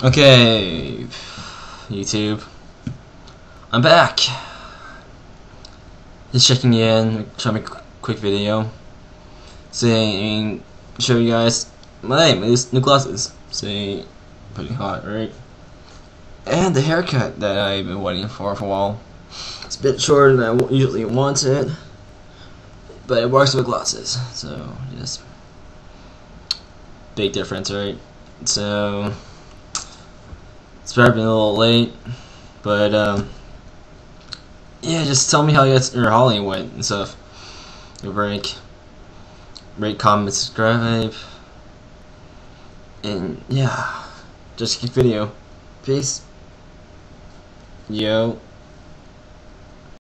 Okay, YouTube. I'm back. Just checking in, trying to make a quick video. Saying, show you guys my new new glasses. See, pretty hot, right? And the haircut that I've been waiting for for a while. It's a bit shorter than I usually want it, but it works with glasses. So just big difference, right? So it's probably been a little late, but um, yeah, just tell me how your your holiday went and stuff. Your break, rate, comment, subscribe, and yeah, just keep video. Peace. Yo.